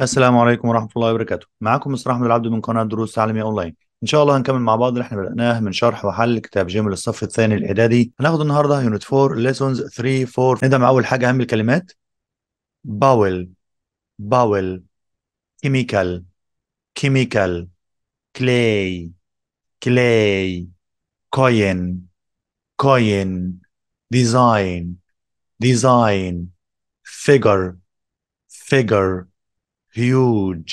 السلام عليكم ورحمة الله وبركاته. معكم مستر أحمد العبد من قناة دروس تعليمية أونلاين. إن شاء الله هنكمل مع بعض. اللي إحنا بدأناه من شرح وحل كتاب جيم للصف الثاني الإعدادي. هناخد النهاردة unit 4 lessons 3 4 نبدأ مع أول حاجة. أهم الكلمات. bowl bowl chemical. Chemical. Clay. Clay. Coin. Coin. Design. Design. Figure. Figure. Huge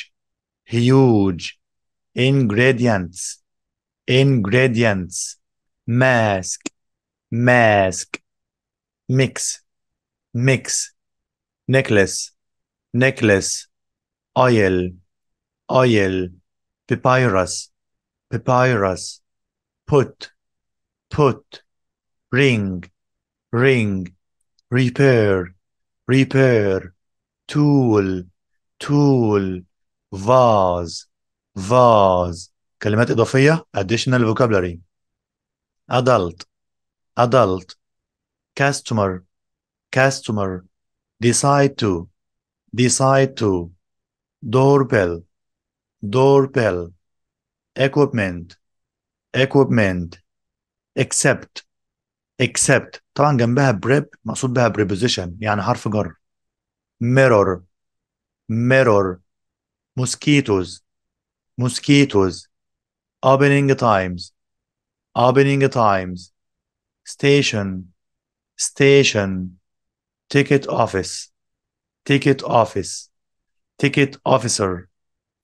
huge ingredients ingredients mask mask mix mix necklace necklace oil oil papyrus papyrus put put ring ring repair repair tool tool vase vase كلمات إضافية additional vocabulary adult adult customer customer decide to decide to doorbell doorbell equipment equipment except except طبعا جنبها بريب مقصود بها preposition يعني حرف جر mirror mirror mosquitoes mosquitoes opening times opening times station station ticket office ticket office ticket officer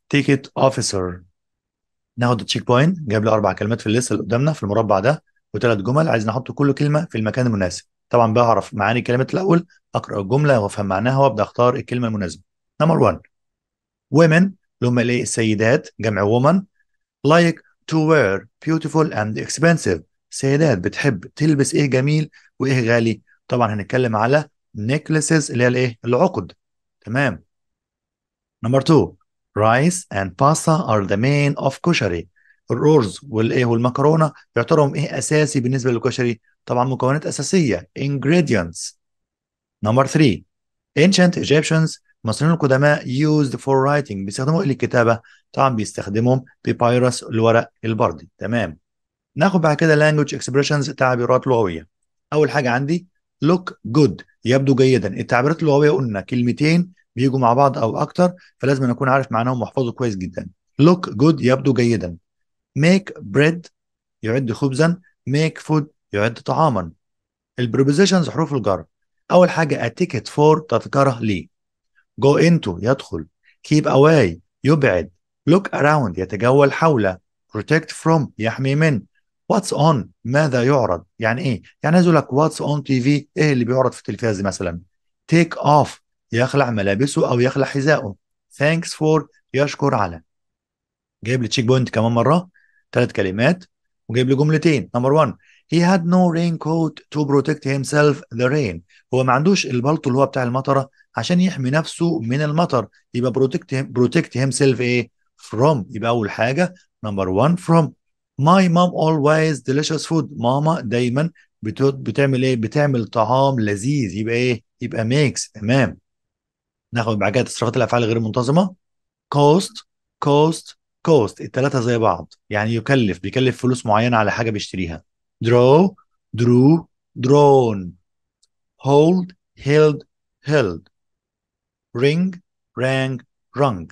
ticket officer. ناخد ال check point جايب لي أربع كلمات في ال list اللي قدامنا في المربع ده وثلاث جمل. عايز نحط كل كلمة في المكان المناسب. طبعا بعرف معاني الكلمات الأول أقرأ الجملة وأفهم معناها وأبدأ أختار الكلمة المناسبة. number 1 women اللي هم الايه السيدات جمع woman. like to wear beautiful and expensive. سيدات بتحب تلبس إيه جميل وإيه غالي. طبعا هنتكلم على necklaces اللي هي الإيه؟ العقد. تمام. number 2 rice and pasta are the main of كشري الرز والإيه والمكرونة يعتبروا إيه أساسي بالنسبة للكشري. طبعا مكونات أساسية. Ingredients. number 3 ancient Egyptians المصريين القدماء used for writing بيستخدموا للكتابه طبعا بيستخدمهم papyrus الورق البردي تمام. ناخد بعد كده language expressions تعبيرات لغوية. أول حاجة عندي look good يبدو جيدا. التعبيرات اللغوية قلنا كلمتين بيجوا مع بعض أو أكتر فلازم أكون عارف معناهم وأحفظه كويس جدا. look good يبدو جيدا. make bread يعد خبزا. make food يعد طعاما. البروبوزيشنز حروف الجر. أول حاجة a ticket for تذكرة لي. Go into يدخل. Keep away يبعد. Look around يتجول حول protect from يحمي من. What's on ماذا يعرض؟ يعني إيه؟ يعني عايز أقول لك what's on TV إيه اللي بيعرض في التلفاز مثلا؟ Take off يخلع ملابسه أو يخلع حذائه thanks for يشكر على. جايب لي check point كمان مرة. ثلاث كلمات. وجايب لي جملتين. number 1 he had no raincoat to protect himself the rain. هو ما عندوش البلطو اللي هو بتاع المطرة عشان يحمي نفسه من المطر. يبقى protect him, protect himself إيه؟ from. يبقى أول حاجة. number 1 from. My mom always delicious food. ماما دايما بت- بتعمل إيه؟ بتعمل طعام لذيذ. يبقى إيه؟ يبقى makes تمام. ناخد بعد كده تصريفات الأفعال غير المنتظمه cost cost cost. الثلاثه زي بعض. يعني يكلف بيكلف فلوس معينة على حاجة بيشتريها. Draw drew drawn. Hold held held. Ring rang rung.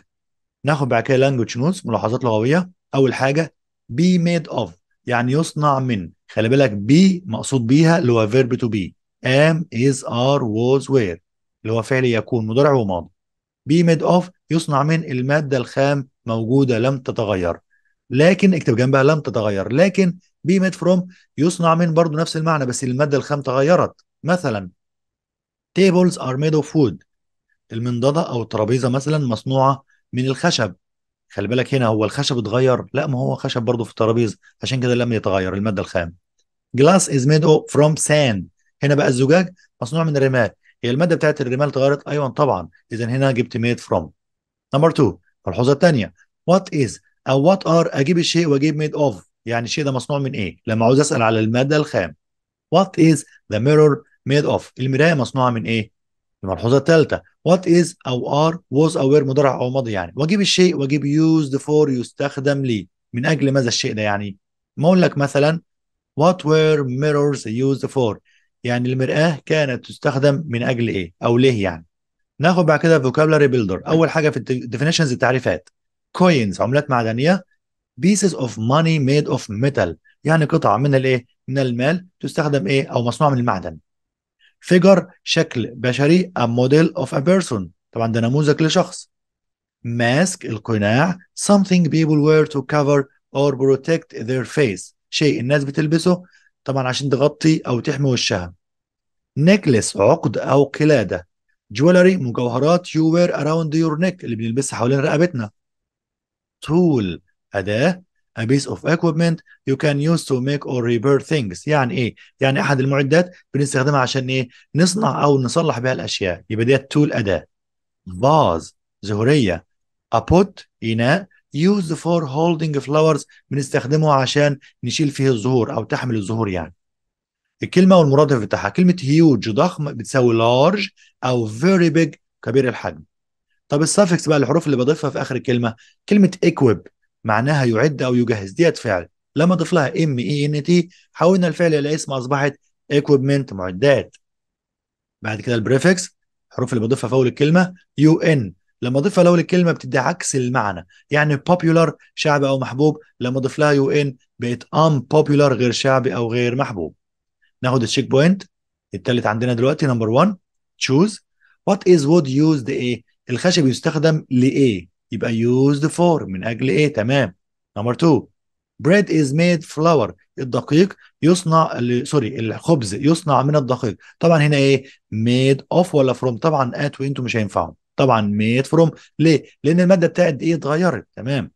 ناخد بعد كده language notes ملاحظات لغوية. أول حاجة be made of يعني يصنع من. خلي بالك be مقصود بيها اللي هو verb to be. am is are was were. اللي هو فعل يكون مضارع وماضي. be made of يصنع من. المادة الخام موجودة لم تتغير. لكن اكتب جنبها لم تتغير. لكن be made from يصنع من برضو نفس المعنى بس المادة الخام تغيرت. مثلا tables are made of wood. المنضدة أو الترابيزة مثلا مصنوعة من الخشب. خلي بالك هنا هو الخشب اتغير. لا ما هو خشب برضو في الترابيزة. عشان كده لم يتغير المادة الخام. Is made of from sand. هنا بقى الزجاج مصنوع من الرمال هي المادة بتاعت الرمال اتغيرت؟ أيوة طبعا. إذا هنا جبت made from. نمبر 2 الملحوظة الثانية what is أو what are أجيب الشيء وأجيب made of. يعني الشيء ده مصنوع من إيه؟ لما عاوز أسأل على المادة الخام. What is the mirror made of المراية مصنوعة من إيه؟ الملحوظة الثالثة what is أو are was أو were مضارع أو ماضي يعني؟ وأجيب الشيء وأجيب used for يستخدم لي. من أجل ماذا الشيء ده يعني؟ ما أقول لك مثلا what were mirrors used for يعني المرآة كانت تستخدم من أجل إيه؟ أو ليه يعني؟ ناخد بعد كده vocabulary builder. أول حاجة في definitions التعريفات. Coins عملات معدنية. Pieces of money made of metal. يعني قطع من الإيه؟ من المال تستخدم إيه؟ أو مصنوعة من المعدن. Figure شكل بشري a model of a person طبعا ده نموذج لشخص mask القناع something people wear to cover or protect their face شيء الناس بتلبسه طبعا عشان تغطي أو تحمي وشها necklace عقد أو قلاده jewelry مجوهرات you wear around your neck اللي بنلبسها حوالين رقبتنا tool أداة a piece of equipment you can use to make or repair things. يعني إيه؟ يعني أحد المعدات بنستخدمها عشان إيه؟ نصنع أو نصلح بها الأشياء. يبقى دي tool أداة. Vase زهرية. A pot إناء. Used for holding flowers بنستخدمه عشان نشيل فيه الزهور أو تحمل الزهور يعني. الكلمة والمرادف بتاعها كلمة huge ضخم بتساوي large أو very big كبير الحجم. طب ال suffix بقى الحروف اللي بضيفها في آخر الكلمة. كلمة equip. معناها يعد أو يجهز. ديت فعل. لما اضيف لها m e n t. حولنا الفعل إلى اسم أصبحت equipment معدات. بعد كده ال prefix الحروف اللي بضيفها في أول الكلمة u n. لما أضيفها لأول الكلمة بتدي عكس المعنى. يعني popular شعبي أو محبوب. لما أضيف لها u n بقت unpopular غير شعبي أو غير محبوب. ناخد ال check point التالت عندنا دلوقتي number 1 choose. What is wood used إيه؟ الخشب يستخدم لإيه؟ يبقى used for من أجل إيه؟ تمام. number 2 bread is made flour. الدقيق يصنع سوري الخبز يصنع من الدقيق. طبعا هنا إيه؟ made of ولا from طبعا at وأنتم مش هينفعوا. طبعا made from. ليه؟ لأن المادة بتاعت إيه اتغيرت. تمام.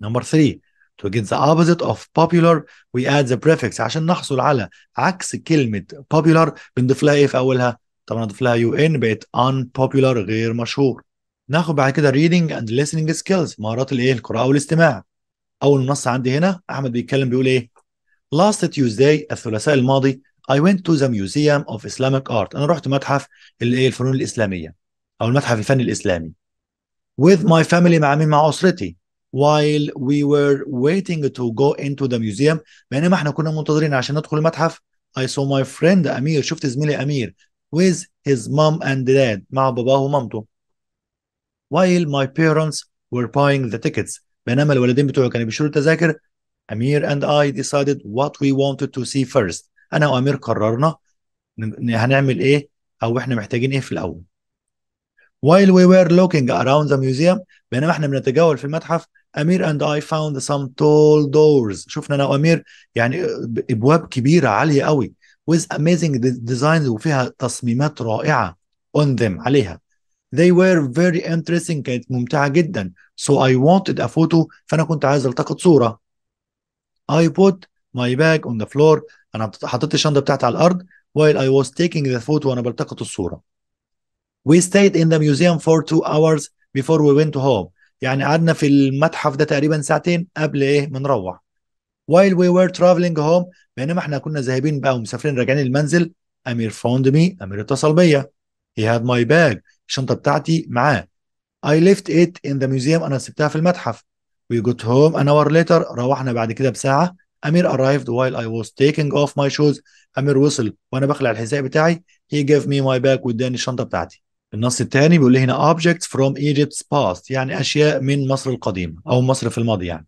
number 3 to get the opposite of popular we add the prefix. عشان نحصل على عكس كلمة popular بنضيف لها إيه في أولها؟ طبعا نضيف لها ان بقت unpopular غير مشهور. ناخد بعد كده reading and listening skills مهارات الايه؟ القراءة والاستماع. أول نص عندي هنا أحمد بيتكلم بيقول إيه؟ Last Tuesday الثلاثاء الماضي I went to the Museum of Islamic Art. أنا رحت متحف الايه؟ الفنون الإسلامية أو المتحف الفني الإسلامي. With my family مع مين؟ مع أسرتي. While we were waiting to go into the museum بينما إحنا كنا منتظرين عشان ندخل المتحف I saw my friend أمير. شفت زميلي أمير. With his mom and dad مع باباه ومامته. While my parents were buying the tickets بينما الوالدين بتوعه كانوا بيشتروا التذاكر. أمير and I decided what we wanted to see first. أنا وأمير قررنا هنعمل إيه أو إحنا محتاجين إيه في الأول. While we were looking around the museum بينما إحنا بنتجول في المتحف أمير and I found some tall doors. شفنا أنا وأمير يعني أبواب كبيرة عالية قوي with amazing designs وفيها تصميمات رائعة on them عليها. They were very interesting. كانت ممتعة جدا. So I wanted a photo. فأنا كنت عايز ألتقط صورة. I put my bag on the floor. أنا حطيت الشنطة بتاعتي على الأرض while I was taking the photo وأنا بلتقط الصورة. We stayed in the museum for two hours before we went home. يعني قعدنا في المتحف ده تقريبا ساعتين قبل إيه؟ ما نروح. While we were traveling home بينما إحنا كنا ذاهبين بقى ومسافرين راجعين المنزل امير found me. امير اتصل بيا. He had my bag. الشنطة بتاعتي معاه. I left it in the museum. أنا سبتها في المتحف. We got home an hour later. روحنا بعد كده بساعة. أمير arrived while I was taking off my shoes. أمير وصل وأنا بخلع الحذاء بتاعي. He gave me my bag واداني الشنطة بتاعتي. النص الثاني بيقول لي هنا objects from Egypt's past يعني أشياء من مصر القديمة أو مصر في الماضي يعني.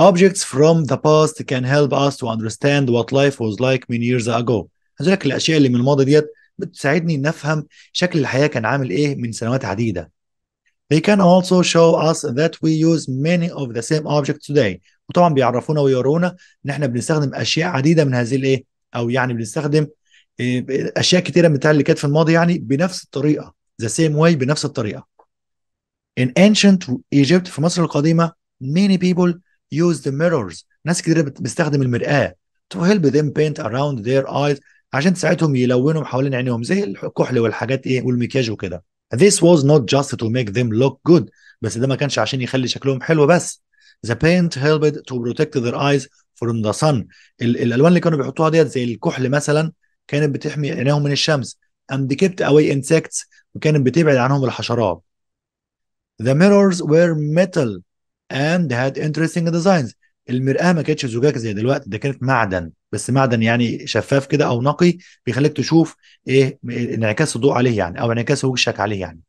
Objects from the past can help us to understand what life was like many years ago. هذولك الأشياء اللي من الماضي ديت بتساعدني نفهم شكل الحياة كان عامل إيه من سنوات عديدة. They can also show us that we use many of the same objects today. وطبعا بيعرفونا ويورونا إن إحنا بنستخدم أشياء عديدة من هذه الإيه؟ أو يعني بنستخدم أشياء كتيرة من اللي كانت في الماضي يعني بنفس الطريقة. The same way بنفس الطريقة. In ancient Egypt في مصر القديمة many people use the mirrors ناس كتير بتستخدم المرآة to help them paint around their eyes عشان تساعدهم يلونوا حوالين عينيهم زي الكحل والحاجات إيه والمكياج وكده. This was not just to make them look good بس ده ما كانش عشان يخلي شكلهم حلو بس. The paint helped to protect their eyes from the sun. ال الألوان اللي كانوا بيحطوها ديت زي الكحل مثلا كانت بتحمي عينيهم من الشمس. And kept away insects وكانت بتبعد عنهم الحشرات. The mirrors were metal and had interesting designs. المرآة ما كانتش زجاج زي دلوقتي ده كانت معدن بس معدن يعني شفاف كده أو نقي بيخليك تشوف إيه انعكاس الضوء عليه يعني أو انعكاس وشك عليه يعني.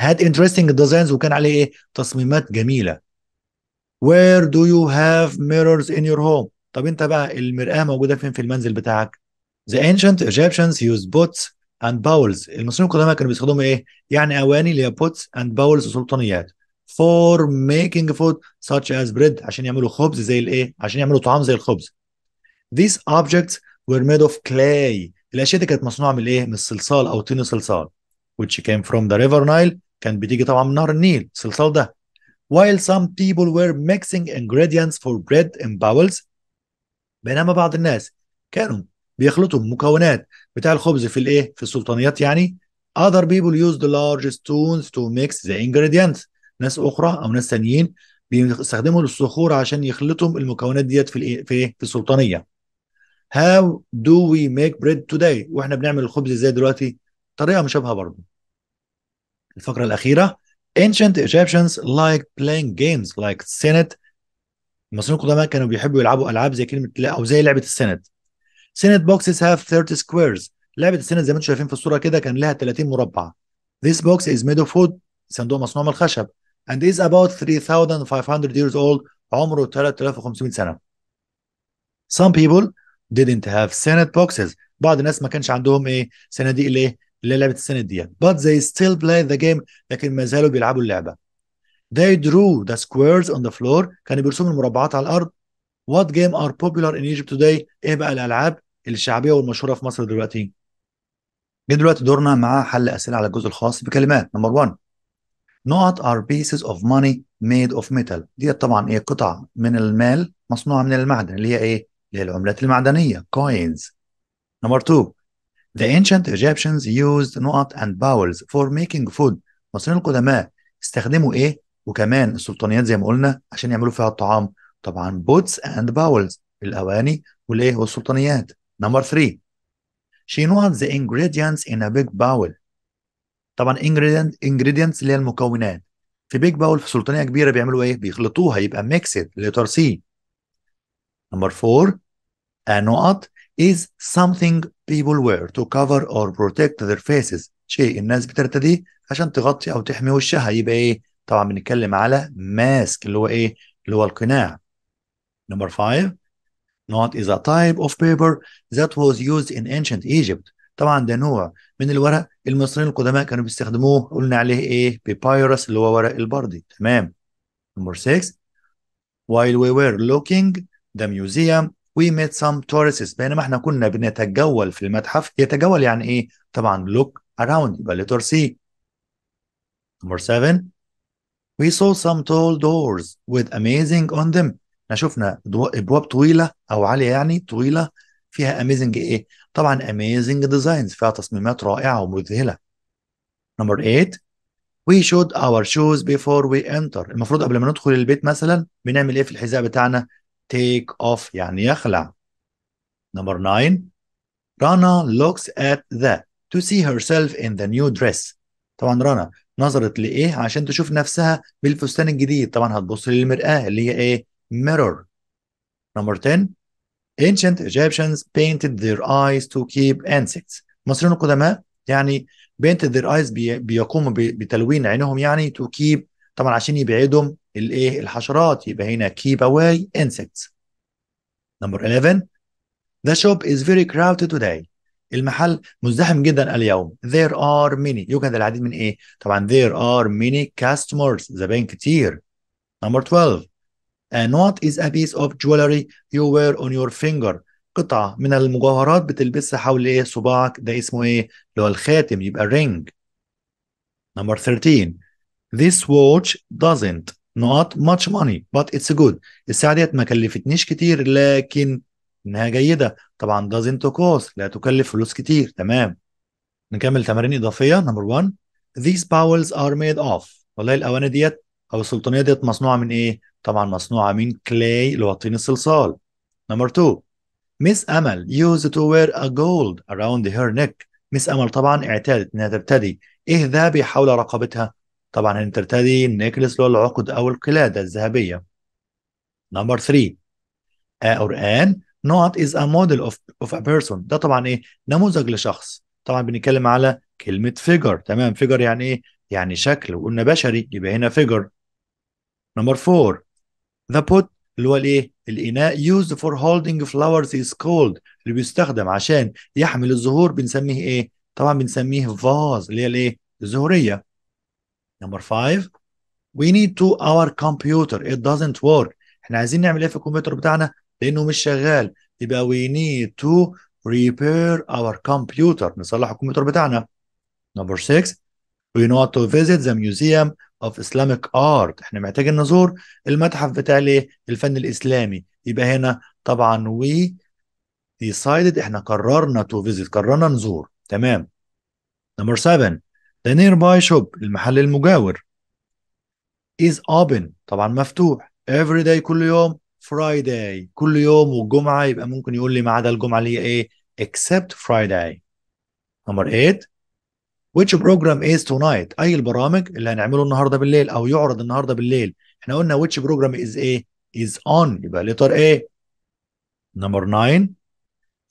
Had interesting designs وكان عليه إيه؟ تصميمات جميلة. Where do you have mirrors in your home? طب أنت بقى المرآة موجودة فين في المنزل بتاعك؟ The ancient Egyptians used pots and bowls. المصريين القدماء كانوا بيستخدموا إيه؟ يعني أواني اللي هي pots and bowls سلطانيات for making food such as bread. عشان يعملوا خبز زي الايه؟ عشان يعملوا طعام زي الخبز. These objects were made of clay. الأشياء دي كانت مصنوعة من الايه؟ من الصلصال أو طين الصلصال. Which came from the river Nile. كان بتيجي طبعا من نهر النيل. الصلصال ده. While some people were mixing ingredients for bread in bowls بينما بعض الناس كانوا بيخلطوا المكونات بتاع الخبز في الايه؟ في السلطانيات يعني. Other people used large stones to mix the ingredients. ناس أخرى أو ناس ثانيين بيستخدموا الصخور عشان يخلطوا المكونات ديت في الإيه؟ في في السلطانية. How do we make bread today? وإحنا بنعمل الخبز إزاي دلوقتي؟ طريقة مشابهة برضه. الفقرة الأخيرة. Ancient Egyptians like playing games like Senate. المصريين القدماء كانوا بيحبوا يلعبوا ألعاب زي كلمة أو زي لعبة السند Senate boxes have 30 squares. لعبة السند زي ما أنتم شايفين في الصورة كده كان لها 30 مربع. This box is made of wood. صندوق مصنوع من الخشب. And is about 3500 years old. عمره 3500 سنة. Some people didn't have Senate boxes. بعض الناس ما كانش عندهم إيه صناديق الايه اللي لعبة السند ديت but they still play the game لكن ما زالوا بيلعبوا اللعبة. They drew the squares on the floor. كانوا بيرسموا المربعات على الأرض. What game are popular in Egypt today إيه بقى الألعاب الشعبية والمشهورة في مصر دلوقتي؟ جه دلوقتي دورنا مع حل أسئلة على الجزء الخاص بكلمات. number 1 نقط are pieces of money made of metal. ديت طبعا إيه؟ قطع من المال مصنوعة من المعدن اللي هي إيه؟ اللي هي العملات المعدنية coins. number 2 The ancient Egyptians used نقط and bowls for making food. المصريين القدماء استخدموا إيه؟ وكمان السلطانيات زي ما قلنا عشان يعملوا فيها الطعام. طبعا pots and bowls الأواني والإيه؟ والسلطانيات. number 3 she knows the ingredients in a big bowl. طبعا ingredient ingredients اللي هي المكونات. في big bowl في سلطانية كبيرة بيعملوا إيه؟ بيخلطوها يبقى mixed letter C number 4 a نقط is something people wear to cover or protect their faces. شيء الناس بترتديه عشان تغطي أو تحمي وشها. يبقى إيه؟ طبعا بنتكلم على mask اللي هو إيه؟ اللي هو القناع. number 5 نقط is a type of paper that was used in ancient Egypt. طبعا ده نوع من الورق المصريين القدماء كانوا بيستخدموه. قلنا عليه إيه؟ papyrus اللي هو ورق البردي. تمام. number 6 while we were looking the museum we met some tourists. بينما إحنا كنا بنتجول في المتحف. يتجول يعني إيه؟ طبعا look around يبقى letter C. number 7 we saw some tall doors with amazing on them. إحنا شفنا أبواب طويلة أو عالية يعني طويلة. فيها amazing إيه؟ طبعا amazing designs فيها تصميمات رائعة ومذهلة. Number 8 we should our shoes before we enter. المفروض قبل ما ندخل البيت مثلا بنعمل إيه في الحذاء بتاعنا؟ Take off يعني يخلع. Number 9 Rana looks at the to see herself in the new dress. طبعا رنا نظرت لإيه؟ عشان تشوف نفسها بالفستان الجديد. طبعا هتبص للمرآة اللي هي إيه؟ Mirror. Number 10 ancient Egyptians painted their eyes to keep insects المصريين القدماء يعني painted their eyes بي بيقوموا بتلوين عينهم يعني to keep طبعا عشان يبعدهم الايه الحشرات يبقى هنا keep away insects number 11 the shop is very crowded today المحل مزدحم جدا اليوم there are many يوجد العديد من إيه طبعا there are many customers زباين كتير number 12 a knot is a piece of jewelry you wear on your finger. قطعة من المجوهرات بتلبسها حول إيه؟ صباعك. ده اسمه إيه؟ اللي هو الخاتم يبقى ring. Number 13 this watch doesn't. Not much money but it's good. الساعة ديت ما كلفتنيش كتير لكن إنها جيدة. طبعا doesn't cost. لا تكلف فلوس كتير. تمام. نكمل تمارين إضافية. number 1 these bowls are made of. والله الأواني ديت أو السلطانية ديت مصنوعة من إيه؟ طبعا مصنوعة من clay اللي هو طين الصلصال. number 2 Miss Amal used to wear a gold around her neck. Miss أمل طبعا اعتادت إنها ترتدي. إيه ذهبي حول رقبتها؟ طبعا ان ترتدي ال necklace اللي هو العقد أو القلادة الذهبية. number 3 or an نقط is a model of of a person. ده طبعا إيه؟ نموذج لشخص. طبعا بنتكلم على كلمة figure. تمام figure يعني إيه؟ يعني شكل. وقلنا بشري يبقى هنا figure. number 4 the pot اللي هو الايه؟ الإناء used for holding flowers is called اللي بيستخدم عشان يحمل الزهور بنسميه إيه؟ طبعا بنسميه vase اللي هي الايه؟ الزهورية. number 5 we need to our computer. It doesn't work. إحنا عايزين نعمل إيه في الكمبيوتر بتاعنا؟ لأنه مش شغال. يبقى we need to repair our computer. نصلح الكمبيوتر بتاعنا. number 6 we need to visit the museum. Of Islamic art. إحنا محتاجين نزور المتحف بتاع الايه الفن الإسلامي. يبقى هنا طبعا we decided إحنا قررنا to visit قررنا نزور. تمام. number 7 the nearby shop المحل المجاور. Is open. طبعا مفتوح. Every day كل يوم. Friday. كل يوم والجمعة. يبقى ممكن يقول لي ما عدا الجمعة اللي هي إيه؟ Except Friday. number 8 which program is tonight? أي البرامج اللي هنعمله النهارده بالليل أو يعرض النهارده بالليل. إحنا قلنا which program is إيه is on. يبقى letter A. number 9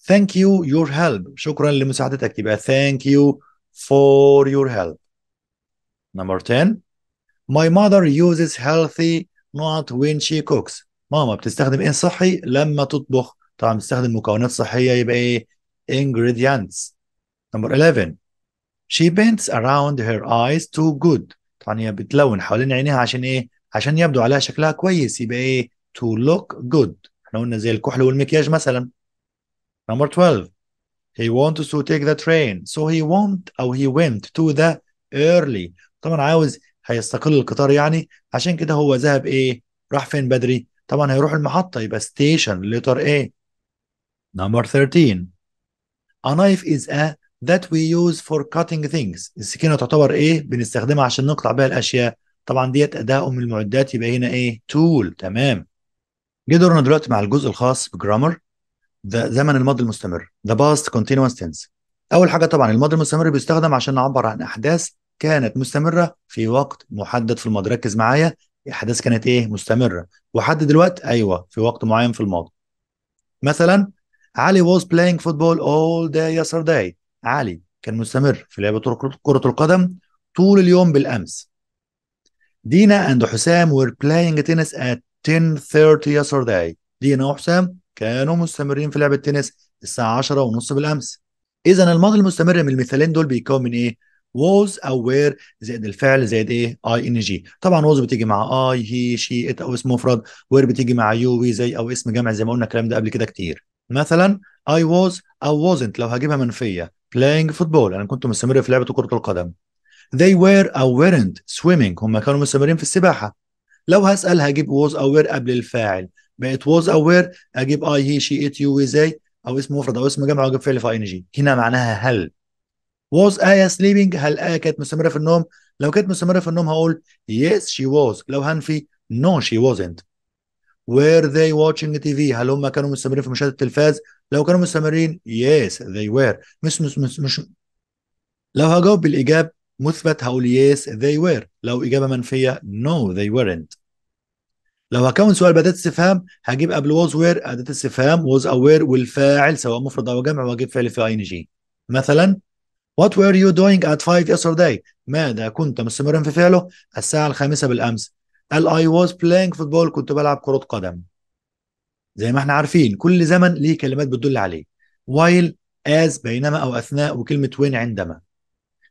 thank you your help. شكرا لمساعدتك. يبقى thank you for your help. number 10 my mother uses healthy not when she cooks. ماما بتستخدم إيه صحي لما تطبخ؟ طبعا بتستخدم مكونات صحية يبقى إيه؟ ingredients. number 11 she paints around her eyes to good. طبعا هي بتلون حوالين عينيها عشان إيه؟ عشان يبدو عليها شكلها كويس يبقى إيه؟ to look good. إحنا قلنا زي الكحل والمكياج مثلا. نمبر 12 he wants to take the train. So he went أو he went to the early. طبعا عاوز هيستقل القطار يعني. عشان كده هو ذهب إيه؟ راح فين بدري؟ طبعا هيروح المحطة يبقى station letter A. Number 13 a knife is a that we use for cutting things. السكينة تعتبر إيه؟ بنستخدمها عشان نقطع بها الأشياء. طبعا ديت أداة من المعدات يبقى هنا إيه؟ tool. تمام. جه دورنا دلوقتي مع الجزء الخاص بجرامر. ده زمن الماضي المستمر. The past continuous tense. أول حاجة طبعا الماضي المستمر بيستخدم عشان نعبر عن أحداث كانت مستمرة في وقت محدد في الماضي. ركز معايا. احداث كانت إيه؟ مستمرة. وحد دلوقتي أيوه في وقت معين في الماضي. مثلا علي was playing football all day yesterday. علي كان مستمر في لعبة كرة القدم طول اليوم بالأمس. دينا and حسام were playing tennis at 10:30 yesterday. دينا وحسام كانوا مستمرين في لعبة تنس الساعة 10 ونص بالأمس. اذا الماضي المستمر من المثالين دول بيكون من إيه؟ was أو were زائد الفعل زائد إيه؟ ing طبعا was بتيجي مع I he she it أو اسم مفرد. were بتيجي مع يو وي زي أو اسم جمع زي ما قلنا الكلام ده قبل كده كتير. مثلا I was أو wasn't لو هجيبها منفية. Playing football. أنا كنت مستمر في لعبة كرة القدم. They were أو weren't swimming. هم كانوا مستمرين في السباحة. لو هسأل هجيب was أو were قبل الفاعل. بقت was أو were أجيب I he she it you we they أو اسم مفرد أو اسم جمع وأجيب فعل فيه ing هنا معناها هل. Was آية sleeping? هل آية كانت مستمرة في النوم؟ لو كانت مستمرة في النوم هقول yes she was. لو هنفي no she wasn't. Were they watching TV هل هم كانوا مستمرين في مشاهدة التلفاز؟ لو كانوا مستمرين yes they were مش مش مش, مش لو هجاوب بالإجابة مثبت هقول yes they were لو إجابة منفية no they weren't لو هكون سؤال بأداة استفهام هجيب قبل was were أداة استفهام was أو were والفاعل سواء مفرد أو جمع وأجيب فعل في اي جي مثلا What were you doing at 5 yesterday? ماذا كنت مستمرا في فعله الساعة الخامسة بالأمس؟ قال I was playing football كنت بلعب كرة قدم. زي ما إحنا عارفين كل زمن ليه كلمات بتدل عليه. while as بينما أو أثناء وكلمة when عندما.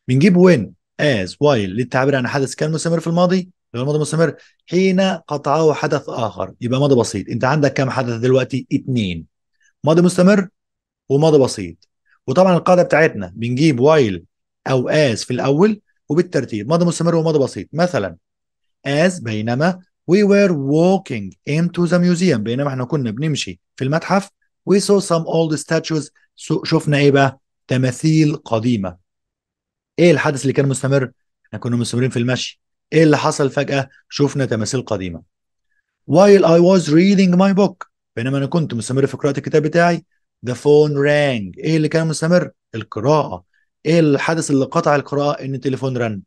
بنجيب when as while للتعبير عن حدث كان مستمر في الماضي هو الماضي مستمر حين قطعه حدث آخر يبقى ماضي بسيط. أنت عندك كم حدث دلوقتي؟ اتنين. ماضي مستمر وماضي بسيط. وطبعا القاعدة بتاعتنا بنجيب وايل أو as في الأول وبالترتيب ماضي مستمر وماضي بسيط مثلا as بينما we were walking into the museum. بينما إحنا كنا بنمشي في المتحف we saw some old statues. شفنا إيه بقى؟ تماثيل قديمة. إيه الحدث اللي كان مستمر؟ إحنا كنا مستمرين في المشي. إيه اللي حصل فجأة؟ شفنا تماثيل قديمة. While I was reading my book بينما أنا كنت مستمر في قراءة الكتاب بتاعي The phone rang. إيه اللي كان مستمر؟ القراءة. إيه الحدث اللي قطع القراءة؟ إن التليفون رن.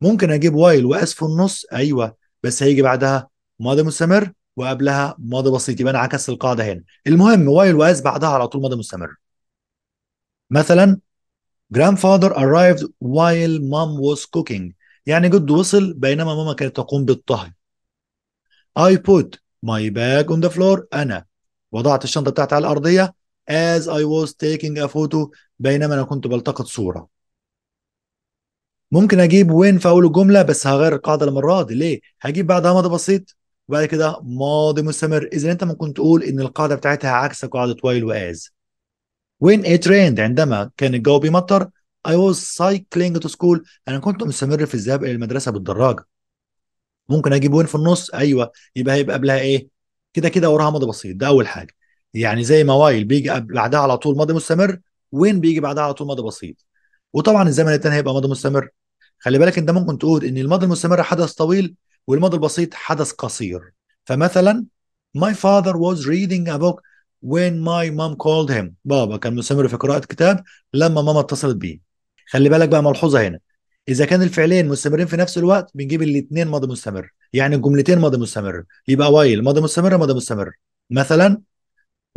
ممكن أجيب while و as في النص؟ أيوه. بس هيجي بعدها ماضي مستمر وقبلها ماضي بسيط. يبقى أنا عكست القاعدة هنا. المهم while و as بعدها على طول ماضي مستمر. مثلا grandfather arrived while mom was cooking. يعني جده وصل بينما ماما كانت تقوم بالطهي. I put my bag on the floor أنا. وضعت الشنطة بتاعتي على الأرضية as I was taking a photo بينما أنا كنت بلتقط صورة. ممكن أجيب وين في أول الجملة بس هغير القاعدة المرة دي. ليه؟ هجيب بعدها ماضي بسيط وبعد كده ماضي مستمر. إذا أنت ممكن تقول إن القاعدة بتاعتها عكس قاعدة while وas. When it rained عندما كان الجو بيمطر I was cycling to school. أنا كنت مستمر في الذهاب إلى المدرسة بالدراجة. ممكن أجيب وين في النص؟ أيوه. يبقى هيبقى قبلها إيه؟ كده كده وراها ماضي بسيط. ده أول حاجة. يعني زي ما وايل بيجي بعدها على طول ماضي مستمر وين بيجي بعدها على طول ماضي بسيط. وطبعا الزمن الثاني هيبقى ماضي مستمر. خلي بالك انت ممكن تقول إن الماضي المستمر حدث طويل والماضي البسيط حدث قصير. فمثلا my father was reading a book when my mom called him. بابا كان مستمر في قراءة كتاب لما ماما اتصلت بيه. خلي بالك بقى ملحوظة هنا. إذا كان الفعلين مستمرين في نفس الوقت بنجيب الاثنين ماضي مستمر. يعني الجملتين ماضي مستمر. يبقى while ماضي مستمر ماضي مستمر. مثلا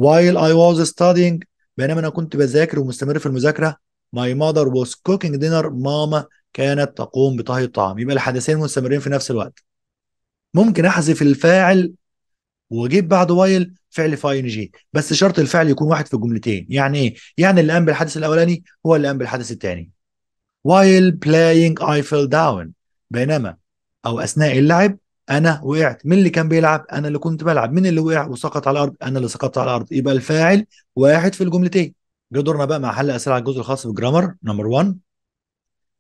while I was studying بينما أنا كنت بذاكر ومستمر في المذاكرة my mother was cooking dinner ماما كانت تقوم بطهي الطعام. يبقى الحدثين مستمرين في نفس الوقت. ممكن أحذف الفاعل وأجيب بعد while فعل فيه ing. بس شرط الفعل يكون واحد في الجملتين يعني إيه؟ يعني اللي قام بالحدث الأولاني هو اللي قام بالحدث الثاني. While playing I fell down. بينما أو أثناء اللعب أنا وقعت. مين اللي كان بيلعب؟ أنا اللي كنت بلعب. مين اللي وقع وسقط على الأرض؟ أنا اللي سقطت على الأرض. يبقى الفاعل واحد في الجملتين. جه دورنا بقى مع حل أسئلة على الجزء الخاص بالجرامر number 1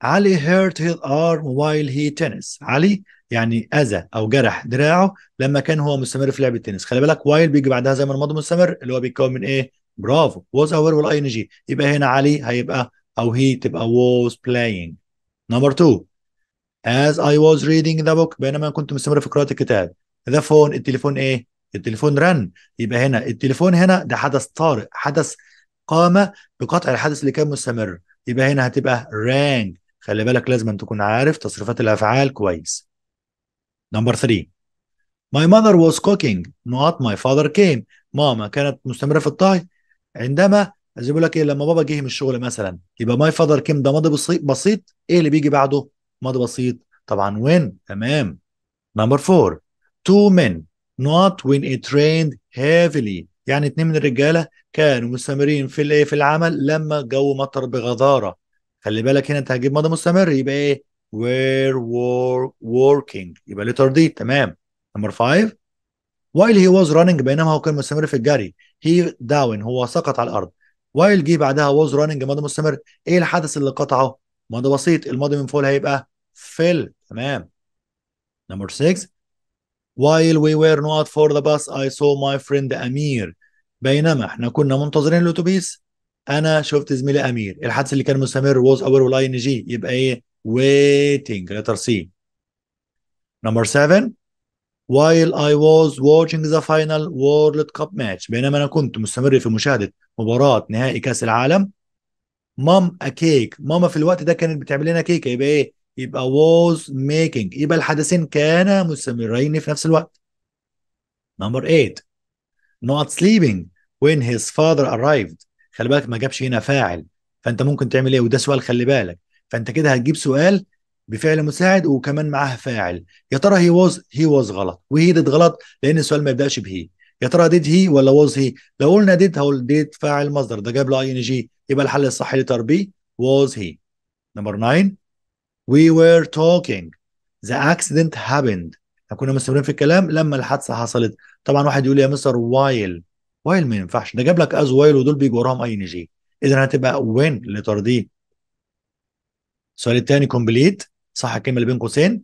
علي hurt his arm while he tennis. علي يعني اذى أو جرح دراعه لما كان هو مستمر في لعب التنس. خلي بالك while بيجي بعدها زي ما الماضي مستمر اللي هو بيتكون من إيه؟ برافو was أو were وال ing يبقى هنا علي هيبقى أو هي تبقى was playing. Number two. as I was reading the book بينما كنت مستمر في قراءة الكتاب. the phone التليفون إيه؟ التليفون رن يبقى هنا التليفون هنا ده حدث طارئ حدث قام بقطع الحدث اللي كان مستمر. يبقى هنا هتبقى rang خلي بالك لازم أن تكون عارف تصريفات الأفعال كويس. number 3 My mother was cooking not my father came. ماما كانت مستمرة في الطهي. عندما زي بيقول لك إيه لما بابا جه من الشغل مثلا يبقى my father came ده ماضي بسيط بسيط. إيه اللي بيجي بعده؟ ماضي بسيط. طبعا when تمام. number 4 two men not when it rained heavily. يعني اتنين من الرجالة كانوا مستمرين في الايه في العمل لما الجو مطر بغزاره خلي بالك هنا انت هتجيب ماضي مستمر يبقى إيه؟ Were work, working. يبقى letter D تمام. number 5 while he was running بينما هو كان مستمر في الجري. He down هو سقط على الأرض. While جه بعدها was running ماضي مستمر. إيه الحدث اللي قطعه؟ ماضي بسيط. الماضي من فوق هيبقى fell. تمام. number 6 while we were not for the bus I saw my friend أمير بينما إحنا كنا منتظرين الاتوبيس أنا شفت زميلي أمير. الحدث اللي كان مستمر was وال ing يبقى إيه؟ waiting. letter C. Number 7 while I was watching the final World Cup match. بينما أنا كنت مستمر في مشاهدة مباراة نهائي كأس العالم. mom a cake. ماما في الوقت ده كانت بتعمل لنا كيكة يبقى إيه؟ يبقى was making. يبقى الحدثين كانا مستمرين في نفس الوقت. Number 8 not sleeping. When his father arrived. خلي بالك ما جابش هنا فاعل. فأنت ممكن تعمل إيه؟ وده سؤال خلي بالك. فأنت كده هتجيب سؤال بفعل مساعد وكمان معاه فاعل. يا ترى he was he was غلط. و he did غلط لأن السؤال ما يبدأش ب he يا ترى did he ولا was he لو قلنا did هقول did فاعل مصدر. ده جاب له ing يبقى الحل الصحيح letter B was he number 9 we were talking. The accident happened. إحنا كنا مستمرين في الكلام لما الحادثة حصلت. طبعا واحد يقول يا مستر while while ما ينفعش. ده جاب لك as while ودول بيجوا وراهم ing اذا هتبقى when D السؤال الثاني complete صح الكلمة اللي بين قوسين.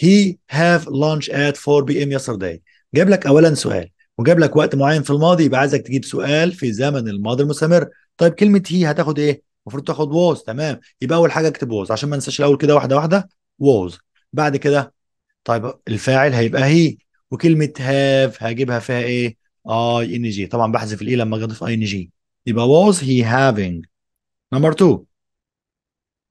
He have lunch at 4 p.m. yesterday. جاب لك اولا سؤال وجاب لك وقت معين في الماضي. يبقى عايزك تجيب سؤال في زمن الماضي المستمر. طيب كلمة he هتاخد إيه؟ المفروض تاخد was. تمام. يبقى أول حاجة اكتب was. عشان ما ننساش الأول كده واحدة واحدة. was. بعد كده طيب الفاعل هيبقى he وكلمة have هجيبها فيها إيه؟ ing. طبعا بحذف ال e لما أضيف ing. يبقى was he having. Number two.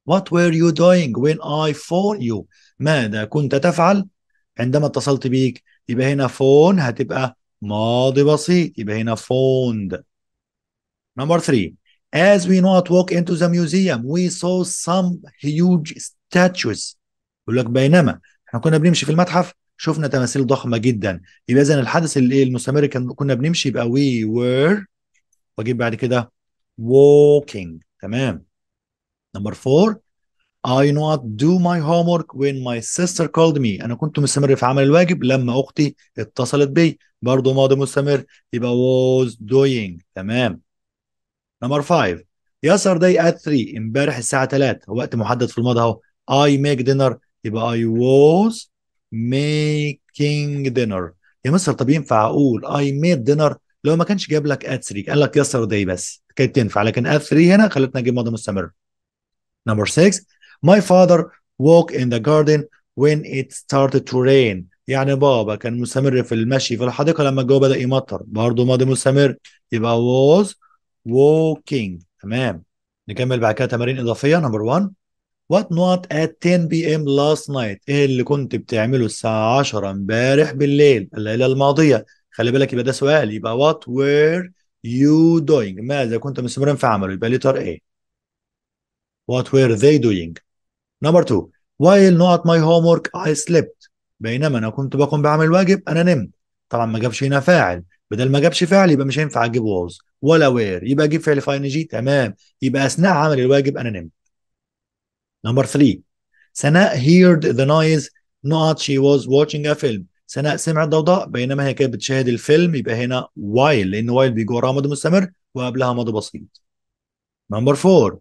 What were you doing when I phoned you? ماذا كنت تفعل؟ عندما اتصلت بيك. يبقى هنا phone هتبقى ماضي بسيط. يبقى هنا phoned. Number three. As we not walk into the museum we saw some huge statues. يقول لك بينما. إحنا كنا بنمشي في المتحف. شفنا تماثيل ضخمة جدا. يبقى إذا الحدث اللي المستمر كان كنا بنمشي يبقى we were وأجيب بعد كده walking. تمام. number 4 I not do my homework when my sister called me. أنا كنت مستمر في عمل الواجب لما أختي اتصلت بي. برضه ماضي مستمر يبقى was doing. تمام. number 5 yesterday at 3 امبارح الساعة 3 وقت محدد في الماضي أهو. I make dinner يبقى I was making dinner. يا مستر طب ينفع أقول I made dinner لو ما كانش جاب لك at 3 قال لك yesterday بس. كانت تنفع. لكن at 3 هنا خلتنا نجيب ماضي مستمر. Number 6 My father walk in the garden when it started to rain. يعني بابا كان مستمر في المشي في الحديقة لما الجو بدأ يمطر. برضه ماضي مستمر. يبقى was walking. تمام. نكمل بعد كده تمارين إضافية. نمبر 1 What not at 10 p.m. last night? إيه اللي كنت بتعمله الساعة 10 امبارح بالليل؟ الليلة الماضية. خلي بالك يبقى ده سؤال. يبقى what were you doing? ماذا كنت مستمرا في عمله؟ يبقى letter A. What were they doing? Number 2 while not my homework I slept. بينما أنا كنت بقوم بعمل واجب أنا نمت. طبعا ما جابش هنا فاعل. بدل ما جابش فعل يبقى مش هينفع أجيب was ولا where يبقى أجيب فعل في جي تمام. يبقى أثناء عمل الواجب أنا نمت. Number three. سناء heard the noise not she was watching a film. سناء سمعت ضوضاء بينما هي كانت بتشاهد الفيلم يبقى هنا while لأن while بيجي وراها ماضي مستمر وقبلها ماضي بسيط. Number four.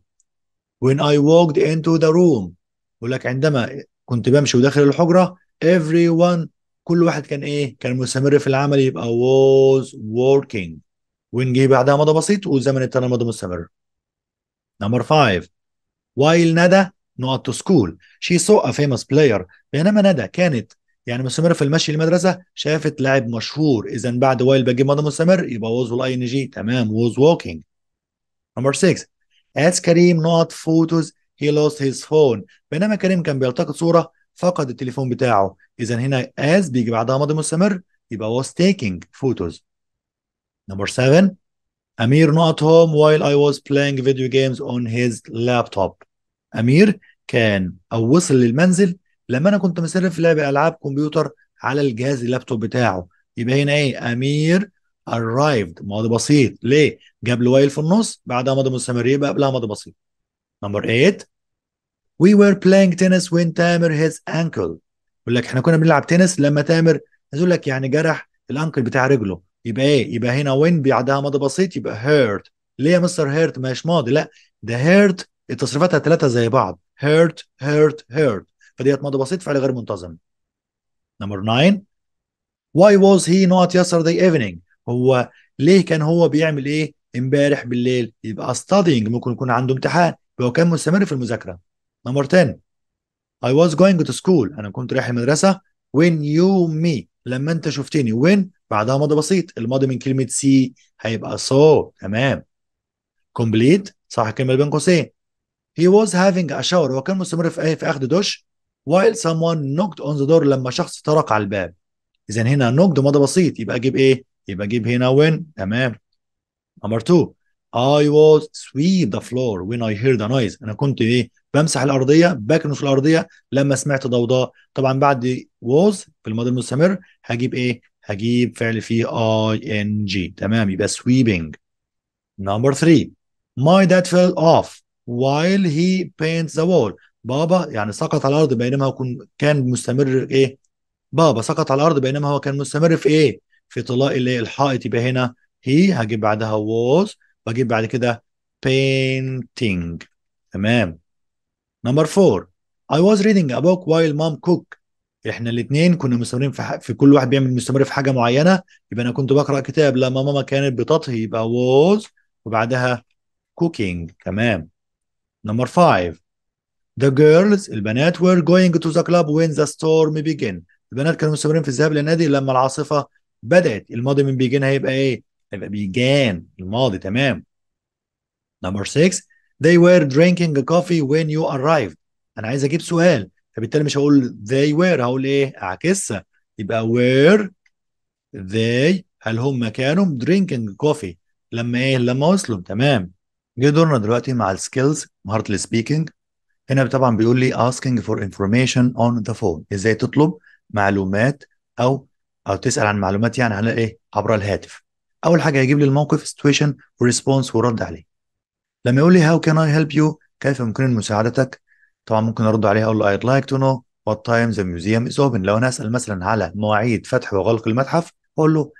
When I walked into the room بقول لك عندما كنت بمشي وداخل الحجرة everyone كل واحد كان إيه؟ كان مستمر في العمل يبقى was working. When جه بعدها ماضي بسيط والزمن التاني ماضي مستمر. Number five. While ندى to school. She saw a famous player. بينما ندى كانت يعني مستمرة في المشي للمدرسة شافت لاعب مشهور. إذا بعد while بجيب ماضي مستمر يبقى was وال ing. تمام was walking. Number 6 as كريم not photos he lost his phone. بينما كريم كان بيلتقط صورة فقد التليفون بتاعه. إذا هنا as بيجي بعدها ماضي مستمر يبقى was taking photos. Number 7 أمير not home while I was playing video games on his laptop. امير كان أو وصل للمنزل لما أنا كنت مستمر في لعب ألعاب كمبيوتر على الجهاز اللابتوب بتاعه. يبقى هنا إيه؟ أمير arrived. ماضي بسيط. ليه؟ جاب له وايل في النص بعدها ماضي مستمر. يبقى قبلها ماضي بسيط. number 8 we were playing tennis when تامر his ankle. يقول لك إحنا كنا بنلعب تنس لما تامر يقول لك يعني جرح ال ankle بتاع رجله. يبقى إيه؟ يبقى هنا when بعدها ماضي بسيط يبقى hurt. ليه يا مستر hurt مش ماضي. لا ده hurt التصريفات الثلاثه زي بعض. Hurt hurt hurt. فدي ماضي بسيط فعل غير منتظم. number 9 why was he not yesterday evening? هو ليه كان هو بيعمل إيه امبارح بالليل؟ يبقى studying. ممكن يكون عنده امتحان. هو كان مستمر في المذاكرة. نمبر 10 I was going to school. أنا كنت رايح المدرسة. When you me. لما أنت شفتني. When بعدها ماضي بسيط. الماضي من كلمة see هيبقى so. تمام. Complete. صح كلمة بين قوسين. He was having a shower. هو كان مستمر في إيه في أخذ دش while someone knocked on the door لما شخص طرق على الباب. اذا هنا knocked ماضي بسيط. يبقى أجيب إيه؟ يبقى أجيب هنا when. تمام. Number two. I was sweep the floor when I heard a noise. أنا كنت إيه؟ بمسح الأرضية بكنس الأرضية لما سمعت ضوضاء. طبعا بعد was في الماضي المستمر هجيب إيه؟ هجيب فعل فيه ing. تمام. يبقى sweeping. Number three. My dad fell off. While he paints the wall. بابا يعني سقط على الأرض بينما هو كان مستمر إيه؟ بابا سقط على الأرض بينما هو كان مستمر في إيه؟ في طلاء اللي الحائط يبقى هنا he هجيب بعدها was واجيب بعد كده painting. تمام. number 4 I was reading a book while mom cook. إحنا الاثنين كنا مستمرين في. في كل واحد بيعمل مستمر في حاجة معينة. يبقى أنا كنت بقرأ كتاب لما ماما كانت بتطهي يبقى was وبعدها cooking. تمام. number 5 The girls البنات were going to the club when the storm began. البنات كانوا مستمرين في الذهاب للنادي لما العاصفة بدأت. الماضي من begin هيبقى إيه؟ هيبقى began. الماضي تمام. number 6 they were drinking coffee when you arrived. أنا عايز أجيب سؤال. فبالتالي مش هقول they were هقول إيه؟ اعكسها يبقى were they هل هم كانوا drinking coffee لما إيه؟ لما وصلوا. تمام. جه دورنا دلوقتي مع ال skills مهارة ال speaking هنا طبعا بيقول لي asking for information on the phone. إزاي تطلب معلومات أو أو تسأل عن معلومات يعني على إيه؟ عبر الهاتف. أول حاجة يجيب لي الموقف situation وريسبونس ورد عليه. لما يقول لي how can I help you كيف يمكنني مساعدتك؟ طبعا ممكن أرد عليه أقول له I'd like to know what time the museum is open. لو أنا أسأل مثلا على مواعيد فتح وغلق المتحف أقول له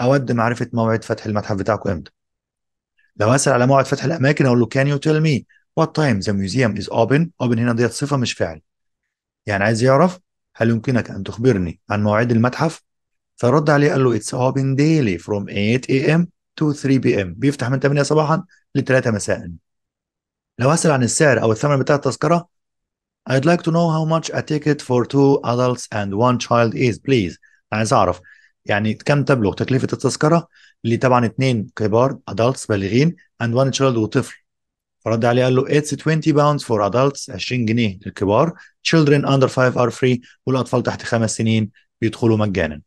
أود معرفة موعد فتح المتحف بتاعكم إمتى؟ لو اسال على موعد فتح الأماكن أقول له can you tell me what time the museum is open? Open هنا ديت صفة مش فعل. يعني عايز يعرف هل يمكنك أن تخبرني عن مواعيد المتحف؟ فرد عليه قال له it's open daily from 8 a.m. to 3 p.m. بيفتح من 8 صباحا ل 3 مساء. لو اسال عن السعر أو الثمن بتاع التذكرة I'd like to know how much a ticket for two adults and one child is please. عايز أعرف. يعني كم تبلغ تكلفة التذكرة؟ اللي طبعا اثنين كبار adults بالغين and one child وطفل. فرد عليه قال له it's 20 pounds for adults 20 جنيه للكبار. Children under 5 are free. والأطفال تحت خمس سنين بيدخلوا مجانا.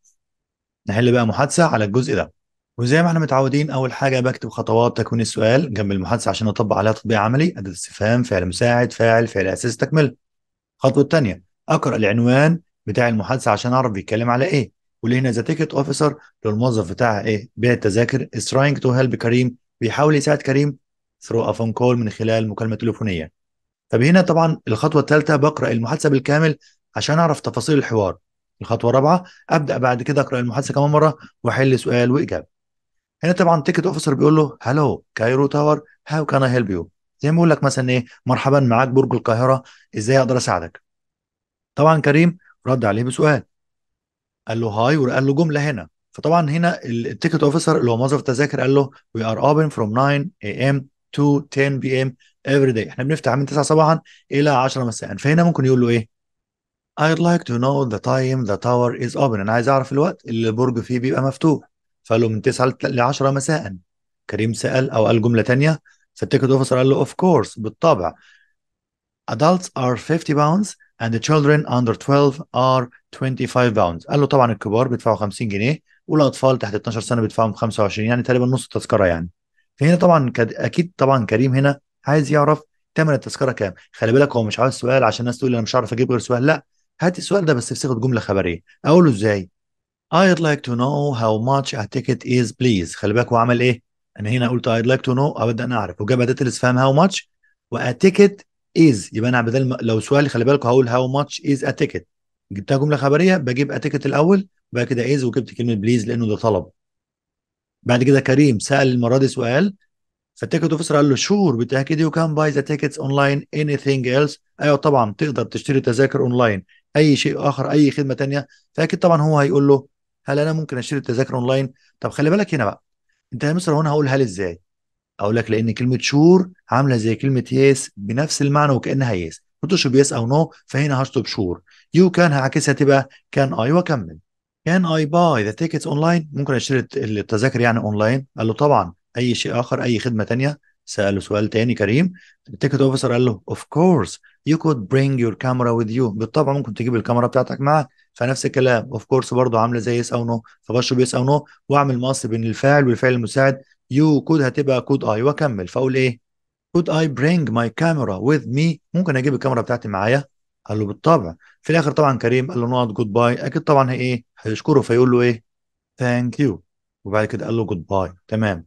نحل بقى محادثة على الجزء ده. وزي ما إحنا متعودين أول حاجة بكتب خطوات تكوين السؤال جنب المحادثة عشان أطبق عليها تطبيق عملي. اداه استفهام فعل مساعد فاعل فعل أساس تكملة. الخطوة الثانية أقرأ العنوان بتاع المحادثة عشان أعرف بيتكلم على إيه. واللي هنا the ticket officer للموظف بتاع إيه بيع التذاكر is trying to help كريم بيحاول يساعد كريم through a phone call من خلال مكالمة تليفونية. طب هنا طبعا الخطوة الثالثة بقرأ المحادثة بالكامل عشان أعرف تفاصيل الحوار. الخطوة الرابعة أبدأ بعد كده أقرأ المحادثة كمان مرة وأحل سؤال وإجابة. هنا طبعا ticket officer بيقول له hello Cairo Tower how can I help you زي ما بيقول لك مثلا إيه مرحبا معاك برج القاهرة إزاي أقدر أساعدك؟ طبعا كريم رد عليه بسؤال. قال له hi وقال له جملة هنا. فطبعا هنا ال ticket officer اللي هو موظف التذاكر قال له we are open from 9 a.m. to 10 p.m. every day. إحنا بنفتح من 9 صباحا إلى 10 مساء. فهنا ممكن يقول له إيه؟ I'd like to know the time the tower is open. أنا عايز أعرف الوقت اللي البرج فيه بيبقى مفتوح. فقال له من 9 ل 10 مساء. كريم سأل أو قال جملة ثانية فال ticket officer قال له of course بالطبع. Adults are 50 pounds. And the children under 12 are 25 pounds. قال له طبعا الكبار بيدفعوا 50 جنيه والأطفال تحت 12 سنة بيدفعوا 25 يعني تقريبا نص التذكرة يعني. فهنا طبعا كد... أكيد طبعا كريم هنا عايز يعرف ثمن التذكرة كام. خلي بالك هو مش عاوز سؤال عشان الناس تقول أنا مش عارف أجيب غير سؤال. لا هات السؤال ده بس بصيغه جمله خبرية. أقول له إزاي؟ I'd like to know how much a ticket is please. خلي بالك هو عمل إيه؟ أنا هنا قلت I'd like to know أود أعرف. وجاب أداة الاستفهام how much. و a is. يبقى أنا بدل لو سؤال خلي بالك هقول how much is a ticket. جبتها جملة خبرية بجيب a ticket الأول وبعد كده is وجبت كلمة please لأنه ده طلب. بعد كده كريم سأل المرة دي سؤال فال ticket officer قال له sure بالتأكيد you can buy the tickets online anything else أيوه طبعا تقدر تشتري تذاكر اونلاين أي شيء آخر أي خدمة تانية. فأكيد طبعا هو هيقول له هل أنا ممكن أشتري التذاكر اونلاين طب خلي بالك هنا بقى. أنت يا مستر هنا هقول هل إزاي؟ أقول لك لأن كلمة sure عاملة زي كلمة yes بنفس المعنى وكأنها yes هتشطب yes أو no فهنا هشطب sure. you can هعكسها تبقى can I وأكمل. can I buy. the tickets online ممكن أشتري التذاكر يعني اونلاين قال له طبعا. أي شيء آخر أي خدمة تانية. ساله سؤال تاني كريم. ال ticket officer قال له of course you could bring your camera with you بالطبع ممكن تجيب الكاميرا بتاعتك معاك. فنفس الكلام. of course برضه عاملة زي yes أو no فبشطب yes أو no وأعمل مقص بين الفاعل والفعل المساعد. you could هتبقى could I وأكمل. فأقول إيه؟ could I bring my camera with me ممكن أجيب الكاميرا بتاعتي معايا؟ قال له بالطبع. في الآخر طبعا كريم قال له نقط goodbye أكيد طبعا هي إيه؟ هيشكره. فيقول له إيه؟ thank you وبعد كده قال له goodbye تمام.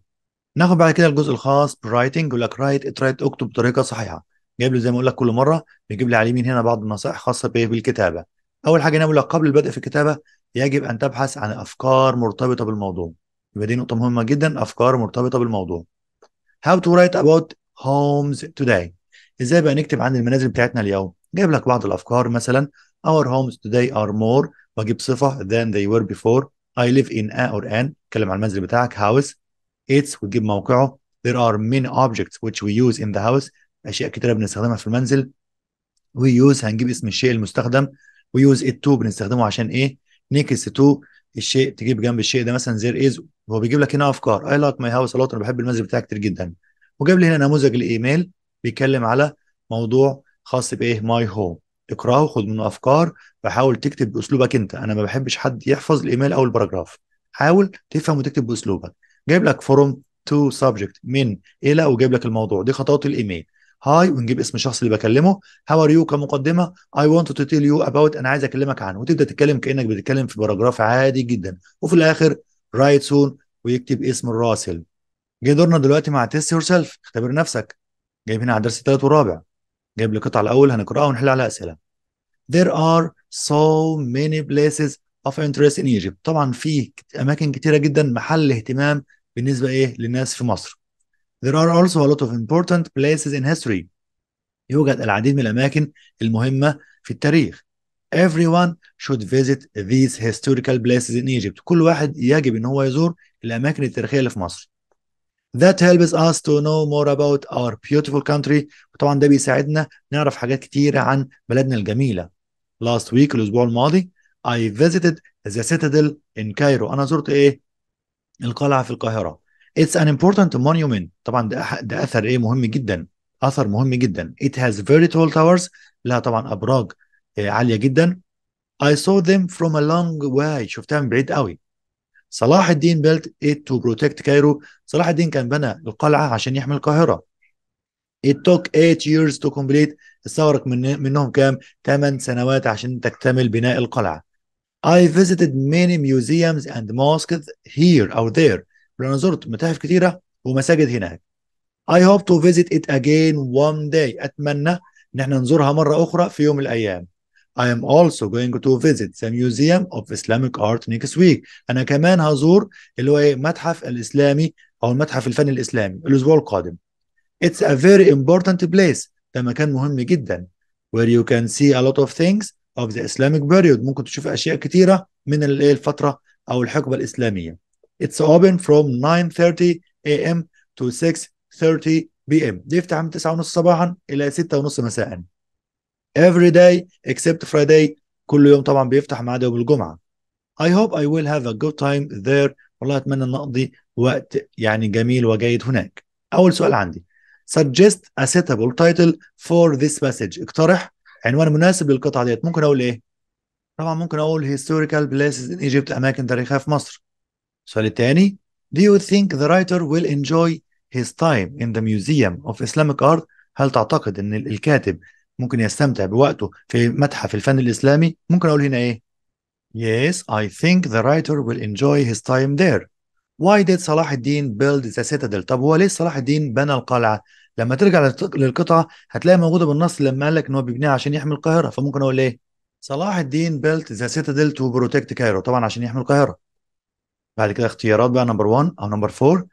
ناخد بعد كده الجزء الخاص ب writing يقول لك write it right اكتب بطريقة صحيحة. جايب لي زي ما أقول لك كل مرة. بيجيب لي على اليمين هنا بعض النصائح خاصة بإيه؟ بالكتابة. أول حاجة هنا بقول لك قبل البدء في الكتابة يجب أن تبحث عن أفكار مرتبطة بالموضوع. يبقى دي نقطة مهمة جدا أفكار مرتبطة بالموضوع. How to write about homes today. إزاي بقى نكتب عن المنازل بتاعتنا اليوم. جايب لك بعض الأفكار مثلا. Our homes today are more. واجيب صفة than they were before. I live in a or an. اتكلم عن المنزل بتاعك. House. It's. وتجيب موقعه. There are many objects which we use in the house. أشياء كتيرة بنستخدمها في المنزل. We use هنجيب اسم الشيء المستخدم. We use it to بنستخدمه عشان إيه؟ Next to الشيء تجيب جنب الشيء ده مثلا there is هو بيجيب لك هنا أفكار. My house a lot أنا بحب المنزل بتاعي كتير جدا. وجاب لي هنا نموذج الإيميل بيتكلم على موضوع خاص بإيه؟ ماي هوم اقرأه خد منه أفكار وحاول تكتب بأسلوبك أنت. أنا ما بحبش حد يحفظ الإيميل أو ال paragraph حاول تفهم وتكتب بأسلوبك. جايب لك from to subject من إلى وجايب لك الموضوع. دي خطوات الإيميل. hi ونجيب اسم الشخص اللي بكلمه. how are you كمقدمة. I want to tell you about أنا عايز أكلمك عنه. وتبدأ تتكلم كأنك بتتكلم في paragraph عادي جدا. وفي الآخر write soon ويكتب اسم الراسل. جه دورنا دلوقتي مع test yourself اختبر نفسك. جايب هنا على الدرس الثالث والرابع. جايب لي القطعه الأول هنقرأها ونحل عليها أسئلة. There are so many places of interest in Egypt. طبعا في أماكن كتيرة جدا محل اهتمام بالنسبة إيه؟ للناس في مصر. There are also a lot of important places in history يوجد العديد من الاماكن المهمه في التاريخ Everyone should visit these historical places in Egypt كل واحد يجب ان هو يزور الاماكن التاريخيه اللي في مصر That helps us to know more about our beautiful country وطبعا ده بيساعدنا نعرف حاجات كتيرة عن بلدنا الجميلة. Last week الأسبوع الماضي I visited the citadel in Cairo. أنا زرت إيه؟ القلعة في القاهرة. It's an important monument. طبعا ده, ده أثر إيه مهم جدا. أثر مهم جدا. It has very tall towers. لها طبعا أبراج إيه عالية جدا. I saw them from a long way. شفتها من بعيد قوي. صلاح الدين built it to protect Cairo صلاح الدين كان بنى القلعة عشان يحمي القاهرة it took 8 years to complete استغرق من منهم كام 8 سنوات عشان تكتمل بناء القلعة I visited many museums and mosques here or there أنا زرت متاحف كتيرة ومساجد هناك I hope to visit it again one day أتمنى إن إحنا نزورها مرة أخرى في يوم من الأيام I am also going to visit the Museum of Islamic Art next week. أنا كمان هزور اللي هو إيه متحف الإسلامي أو المتحف الفني الإسلامي الأسبوع القادم. It's a very important place. ده مكان مهم جدا. Where you can see a lot of things of the Islamic period. ممكن تشوف أشياء كتيرة من ال- الفترة أو الحقبة الإسلامية. It's open from 9:30 a.m. to 6:30 p.m. بيفتح من 9:30 صباحا إلى 6:30 مساء. every day except Friday كل يوم طبعا بيفتح ما عدا يوم الجمعة I hope I will have a good time there والله أتمنى أن أقضي وقت يعني جميل وجيد هناك أول سؤال عندي suggest a suitable title for this passage اقترح عنوان مناسب للقطعة ديت ممكن أقول إيه؟ طبعا ممكن أقول historical places in Egypt أماكن تاريخية في مصر السؤال الثاني Do you think the writer will enjoy his time in the Museum of Islamic Art هل تعتقد أن الكاتب ممكن يستمتع بوقته في متحف الفن الإسلامي؟ ممكن أقول هنا إيه؟ Yes I think the writer will enjoy his time there. Why did صلاح الدين build the citadel? طب هو ليه صلاح الدين بنى القلعة؟ لما ترجع للقطعة هتلاقي موجودة بالنص لما قال لك إن هو بيبنيها عشان يحمي القاهرة فممكن أقول إيه؟ صلاح الدين built the citadel to protect Cairo طبعا عشان يحمي القاهرة. بعد كده اختيارات بقى نمبر 1 أو نمبر 4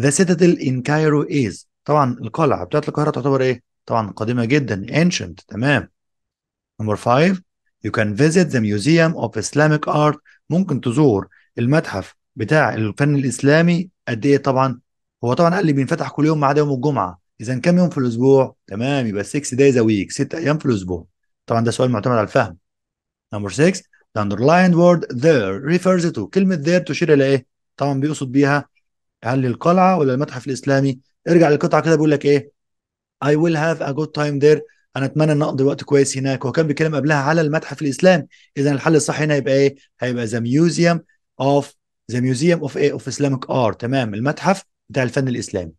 The citadel in Cairo is. طبعا القلعة بتاعت القاهرة تعتبر إيه؟ طبعا قديمة جدا ancient تمام. نمبر 5 You can visit the Museum of Islamic Art. ممكن تزور المتحف بتاع الفن الإسلامي. قد إيه طبعا؟ هو طبعا قال لي بينفتح كل يوم ما عدا يوم الجمعة. إذا كم يوم في الأسبوع؟ تمام يبقى 6 days a week 6 أيام في الأسبوع. طبعا ده سؤال معتمد على الفهم. نمبر 6 The underlined word there. Refers to. كلمة there تشير إلى إيه؟ طبعا بيقصد بيها هل القلعة ولا المتحف الإسلامي. ارجع للقطعة كده بيقول لك إيه؟ I will have a good time there. أنا أتمنى إن أقضي وقت كويس هناك. هو كان بيتكلم قبلها على المتحف الإسلامي. اذا الحل الصح هنا يبقى إيه؟ هيبقى the museum of the museum of إيه؟ of Islamic art. تمام. المتحف بتاع الفن الإسلامي.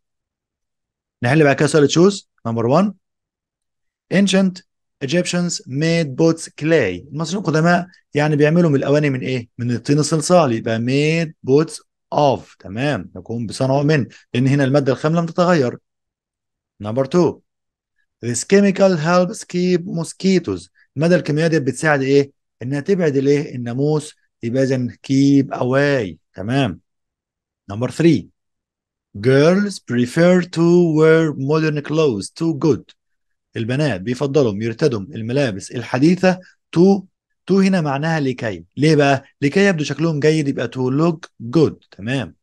نحل بعد كده سؤال choose. نمبر 1 ancient Egyptians made pots clay. المصريين القدماء يعني بيعملوا من الأواني من إيه؟ من الطين الصلصالي. يبقى made pots of. تمام. يكون بصنعوا من. لأن هنا المادة الخام لم تتغير. نمبر 2 This chemical helps keep mosquitoes. المادة الكيميائية دي بتساعد إيه؟ إنها تبعد الإيه؟ الناموس. يبقى اذا keep away. تمام. نمبر 3 Girls prefer to wear modern clothes. to good. البنات بيفضلوا يرتدوا الملابس الحديثة to to هنا معناها لكي. ليه بقى؟ لكي يبدو شكلهم جيد يبقى to look good. تمام.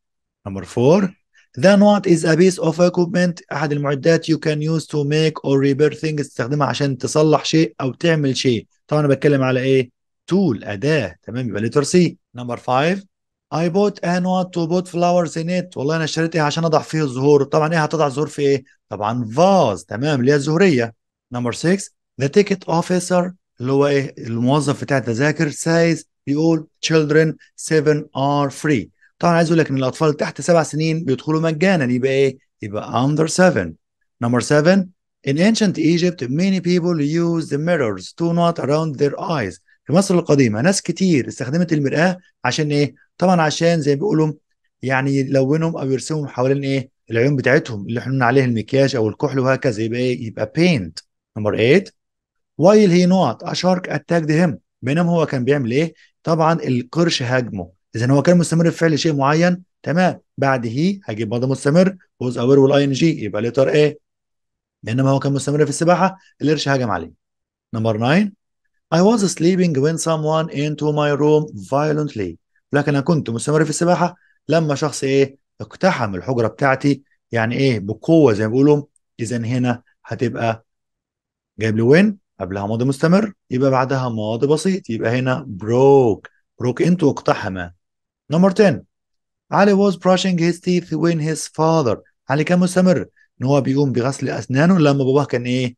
نمبر 4 The knot is a piece of equipment. أحد المعدات you can use to make or repair things. تستخدمها عشان تصلح شيء أو تعمل شيء. طبعا أنا بتكلم على إيه؟ tool أداة. تمام. يبقى letter C نمبر 5 I bought a what to put flowers in it. والله أنا اشتريت إيه عشان أضع فيه الزهور. طبعا إيه؟ هتضع الزهور في إيه؟ طبعا vase تمام. اللي هي الزهريه نمبر 6 the ticket officer اللي هو إيه الموظف بتاع التذاكر says بيقول children نقط 7 are free. طبعا عايز أقول لك إن الأطفال تحت سبع سنين بيدخلوا مجانا يبقى إيه؟ يبقى under 7 نمبر 7 in ancient Egypt many people use the mirrors to نقط around their eyes. في مصر القديمة ناس كتير استخدمت المرآة عشان إيه؟ طبعا عشان زي ما بيقولوا يعني يلونهم أو يرسمهم حوالين إيه؟ العيون بتاعتهم اللي إحنا عليه المكياج أو الكحل وهكذا يبقى إيه؟ يبقى paint. نمبر 8 while he نقط a shark attacked him. بينما هو كان بيعمل إيه؟ طبعا القرش هاجمه. اذا هو كان مستمر في فعل شيء معين. تمام. بعد هي هجيب ماضي مستمر. was أو were وال ing يبقى letter A بينما هو كان مستمر في السباحة. القرش هاجم عليه. نمبر 9 I was sleeping when someone into my room violently. لكن أنا كنت مستمر في السباحة لما شخص إيه؟ اقتحم الحجرة بتاعتي. يعني إيه؟ بقوة زي ما بيقولوا. اذا هنا هتبقى جايب لي when؟ قبلها ماضي مستمر يبقى بعدها ماضي بسيط يبقى هنا broke. broke into اقتحم. نمبر 10 علي was brushing his teeth when his father. علي كان مستمر إن هو بيقوم بغسل أسنانه لما باباه كان إيه؟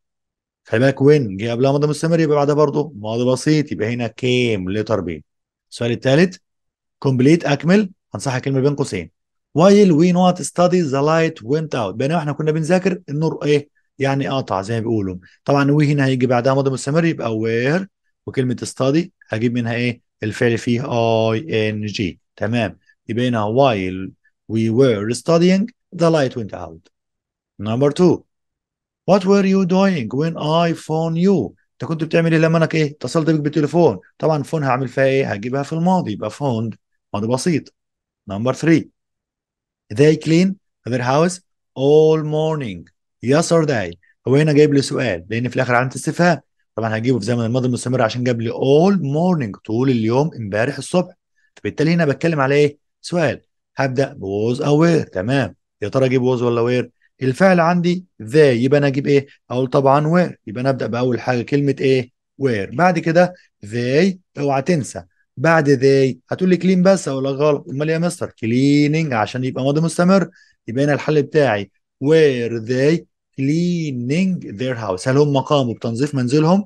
خلي بالك when جه قبلها ماضي مستمر يبقى بعدها برضه ماضي بسيط يبقى هنا came letter B السؤال الثالث complete أكمل. هنصحح كلمه بين قوسين. While we نقط study the light went out. بينما إحنا كنا بنذاكر النور إيه؟ يعني قطع زي ما بيقولوا. طبعا وي هنا هيجي بعدها ماضي مستمر يبقى were وكلمة study هجيب منها إيه؟ الفعل فيه ing تمام. يبقى هنا while we were studying the light went out. Number two what were you doing when I phone you? أنت كنت بتعمل إيه لما أنا إيه؟ اتصلت بيك بالتليفون. طبعا فون هعمل فيها إيه؟ هجيبها في الماضي يبقى phoned. ماضي بسيط. Number three they clean their house all morning. Yesterday هو هنا جايب لي سؤال لأن في الآخر علامة استفهام. طبعا هجيبه في زمن الماضي المستمر عشان جاب لي all morning طول اليوم امبارح الصبح. فبالتالي هنا بتكلم على إيه؟ سؤال. هبدأ ب was أو were تمام. يا ترى أجيب was ولا were الفعل عندي they يبقى أنا أجيب إيه؟ أقول طبعا were يبقى أنا أبدأ بأول حاجة كلمة إيه؟ were بعد كده they أوعى تنسى. بعد they هتقول لي clean بس أقول لك غلط؟ أمال إيه يا مستر؟ cleaning عشان يبقى ماضي مستمر. يبقى هنا الحل بتاعي. were they cleaning their house. هل هم قاموا بتنظيف منزلهم؟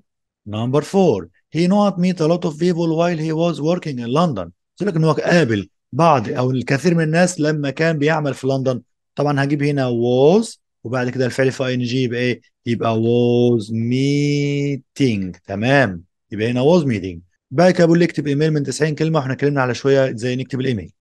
Number four. He not meet a lot of people while he was working in London. قلت لك ان هو قابل بعض أو الكثير من الناس لما كان بيعمل في لندن طبعا هجيب هنا was وبعد كده الفعل في اي ان جي يبقى إيه؟ يبقى was meeting. تمام. يبقى هنا was meeting. كده بقول لي اكتب ايميل من 90 كلمة وإحنا اتكلمنا على شوية إزاي نكتب الايميل